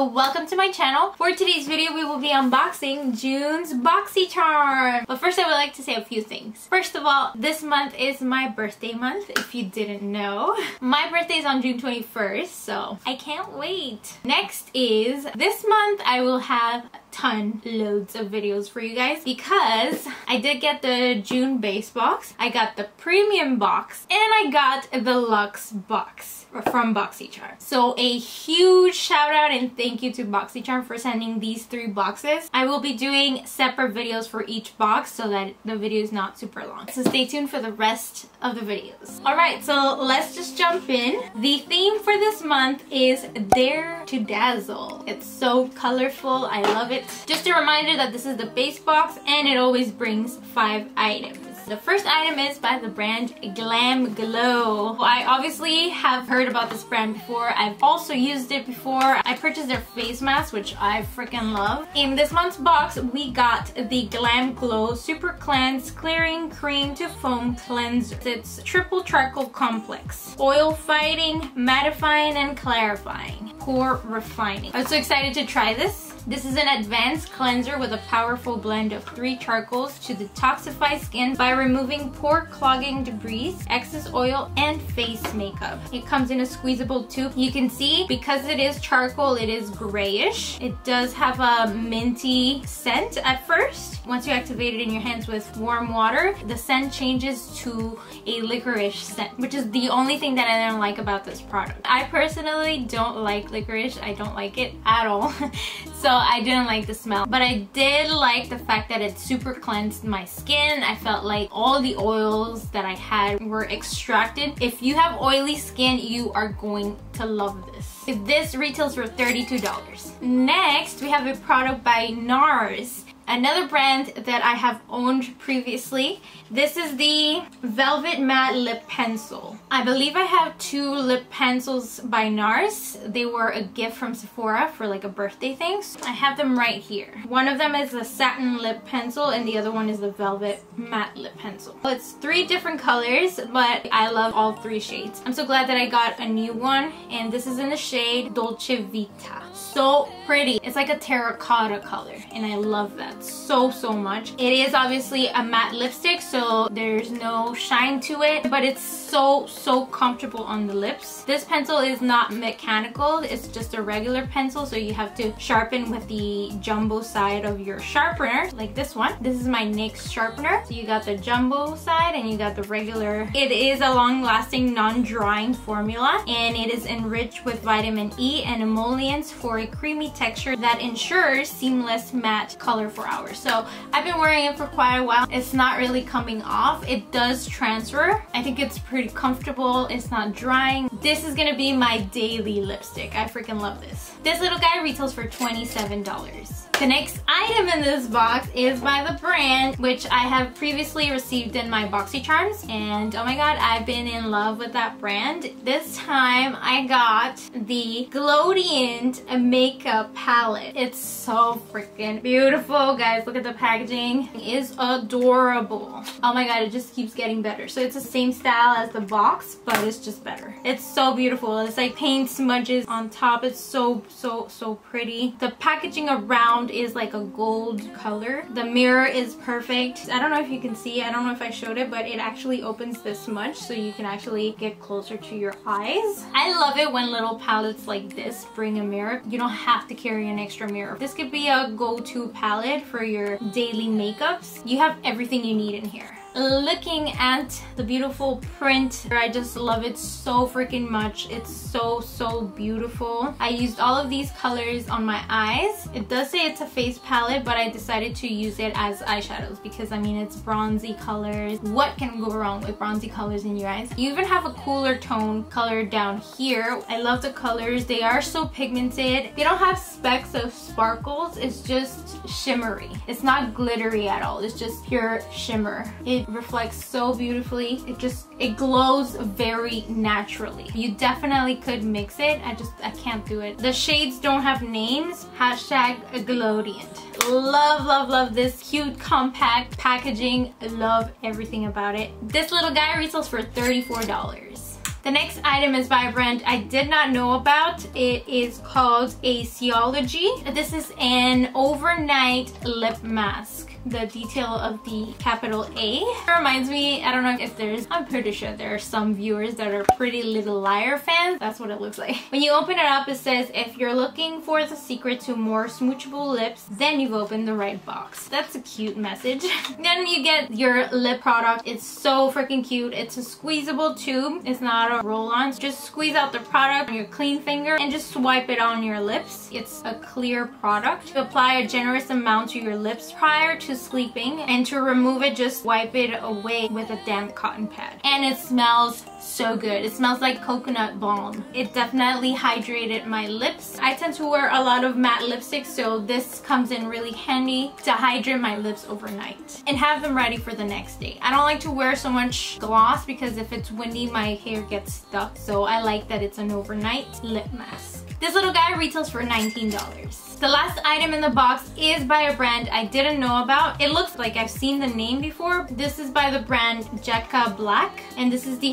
welcome to my channel. For today's video, we will be unboxing June's BoxyCharm. But first, I would like to say a few things. First of all, this month is my birthday month, if you didn't know. My birthday is on June 21st, so I can't wait. Next is, this month I will have ton loads of videos for you guys because I did get the June base box, I got the premium box, and I got the luxe box from BoxyCharm. So a huge shout out and thank you to BoxyCharm for sending these three boxes. I will be doing separate videos for each box so that the video is not super long. So stay tuned for the rest of the videos. Alright, so let's just jump in. The theme for this month is Dare to Dazzle. It's so colorful. I love it. Just a reminder that this is the base box and it always brings five items. The first item is by the brand Glam Glow. I obviously have heard about this brand before. I've also used it before. I purchased their face mask, which I freaking love. In this month's box, we got the Glam Glow Super Cleanse Clearing Cream to Foam Cleanser. It's triple charcoal complex. Oil fighting, mattifying, and clarifying. Pore refining. I'm so excited to try this. This is an advanced cleanser with a powerful blend of three charcoals to detoxify skin by removing pore clogging debris, excess oil, and face makeup. It comes in a squeezable tube. You can see because it is charcoal, it is grayish. It does have a minty scent at first. Once you activate it in your hands with warm water, the scent changes to a licorice scent, which is the only thing that I don't like about this product. I personally don't like licorice. I don't like it at all. so I didn't like the smell. But I did like the fact that it super cleansed my skin. I felt like all the oils that I had were extracted. If you have oily skin, you are going to love this. This retails for $32. Next, we have a product by NARS another brand that I have owned previously. This is the Velvet Matte Lip Pencil. I believe I have two lip pencils by NARS. They were a gift from Sephora for like a birthday thing. So I have them right here. One of them is the satin lip pencil and the other one is the Velvet Matte Lip Pencil. So It's three different colors, but I love all three shades. I'm so glad that I got a new one and this is in the shade Dolce Vita. So pretty. It's like a terracotta color and I love that so, so much. It is obviously a matte lipstick, so there's no shine to it, but it's so, so comfortable on the lips. This pencil is not mechanical. It's just a regular pencil, so you have to sharpen with the jumbo side of your sharpener, like this one. This is my NYX sharpener. So you got the jumbo side and you got the regular. It is a long-lasting, non-drying formula, and it is enriched with vitamin E and emollients for a creamy texture that ensures seamless matte color for hours. So I've been wearing it for quite a while. It's not really coming off. It does transfer. I think it's pretty comfortable. It's not drying. This is gonna be my daily lipstick. I freaking love this. This little guy retails for $27. The next item in this box is by the brand, which I have previously received in my BoxyCharms. And oh my god, I've been in love with that brand. This time I got the Glowdient makeup palette. It's so freaking beautiful, guys. Look at the packaging. It is adorable. Oh my god, it just keeps getting better. So it's the same style as the box, but it's just better. It's so beautiful. It's like paint smudges on top. It's so, so, so pretty. The packaging around is like a gold color. The mirror is perfect. I don't know if you can see, I don't know if I showed it, but it actually opens this much so you can actually get closer to your eyes. I love it when little palettes like this bring a mirror. You don't have to carry an extra mirror. This could be a go-to palette for your daily makeups. You have everything you need in here looking at the beautiful print i just love it so freaking much. It's so so beautiful. I used all of these colors on my eyes. It does say it's a face palette but i decided to use it as eyeshadows because i mean it's bronzy colors. What can go wrong with bronzy colors in your eyes? You even have a cooler tone color down here. I love the colors. They are so pigmented. They don't have specks of sparkles. It's just shimmery. It's not glittery at all. It's just pure shimmer. It reflects so beautifully. It just, it glows very naturally. You definitely could mix it. I just, I can't do it. The shades don't have names. Hashtag Glowdient. Love, love, love this cute compact packaging. Love everything about it. This little guy retails for $34. The next item is by a brand I did not know about. It is called Aceology. This is an overnight lip mask the detail of the capital A. It reminds me, I don't know if there's, I'm pretty sure there are some viewers that are Pretty Little Liar fans. That's what it looks like. When you open it up, it says, if you're looking for the secret to more smoochable lips, then you've opened the right box. That's a cute message. then you get your lip product. It's so freaking cute. It's a squeezable tube. It's not a roll-on. Just squeeze out the product on your clean finger and just swipe it on your lips. It's a clear product. Apply a generous amount to your lips prior to sleeping and to remove it just wipe it away with a damp cotton pad. And it smells so good. It smells like coconut balm. It definitely hydrated my lips. I tend to wear a lot of matte lipsticks so this comes in really handy to hydrate my lips overnight and have them ready for the next day. I don't like to wear so much gloss because if it's windy my hair gets stuck. So I like that it's an overnight lip mask. This little guy retails for $19 the last item in the box is by a brand I didn't know about. It looks like I've seen the name before. This is by the brand Jecca Blac and this is the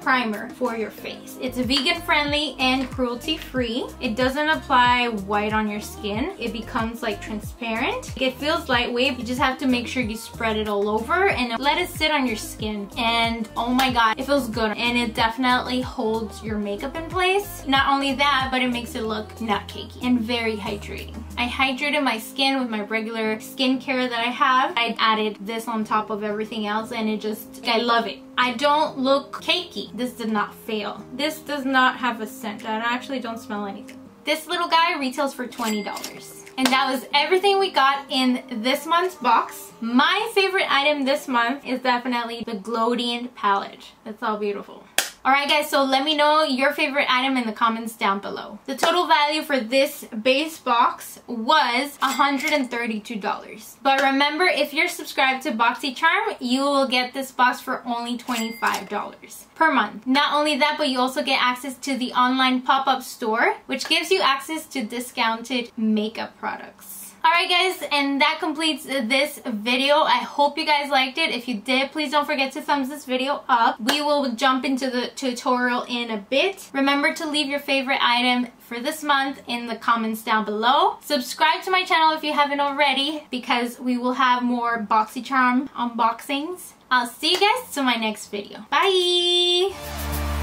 Primer for your face. It's vegan friendly and cruelty free. It doesn't apply white on your skin. It becomes like transparent. It feels lightweight. You just have to make sure you spread it all over and let it sit on your skin. And oh my god, it feels good. And it definitely holds your makeup in place. Not only that, but it makes it look not cakey and very hydrating. I hydrated my skin with my regular skincare that I have. I added this on top of everything else and it just, I love it. I don't look cakey. This did not fail. This does not have a scent. I actually don't smell anything. This little guy retails for $20. And that was everything we got in this month's box. My favorite item this month is definitely the Glowdient palette. It's all beautiful. Alright guys, so let me know your favorite item in the comments down below. The total value for this base box was $132. But remember, if you're subscribed to BoxyCharm, you will get this box for only $25 per month. Not only that, but you also get access to the online pop-up store, which gives you access to discounted makeup products. Alright guys, and that completes this video. I hope you guys liked it. If you did, please don't forget to thumbs this video up. We will jump into the tutorial in a bit. Remember to leave your favorite item for this month in the comments down below. Subscribe to my channel if you haven't already because we will have more BoxyCharm unboxings. I'll see you guys to my next video. Bye!